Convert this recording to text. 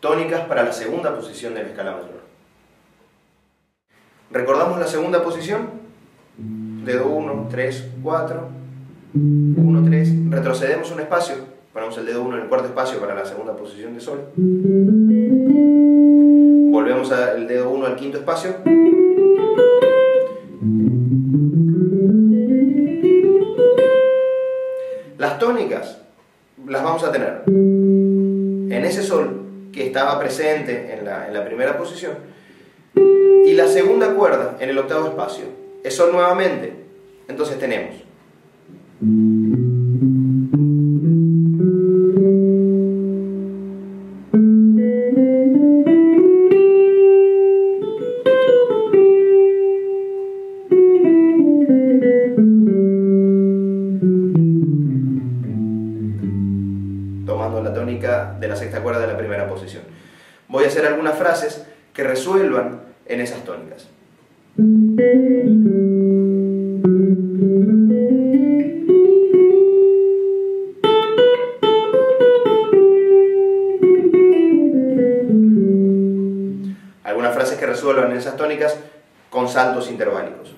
tónicas para la segunda posición de la escala mayor. ¿Recordamos la segunda posición? Dedo 1, 3, 4, 1, 3. Retrocedemos un espacio, ponemos el dedo 1 en el cuarto espacio para la segunda posición de Sol. Volvemos el dedo 1 al quinto espacio. Las tónicas las vamos a tener en ese sol que estaba presente en la, en la primera posición. Y la segunda cuerda en el octavo espacio. Es sol nuevamente. Entonces tenemos de la sexta cuerda de la primera posición. Voy a hacer algunas frases que resuelvan en esas tónicas. Algunas frases que resuelvan en esas tónicas con saltos interválicos.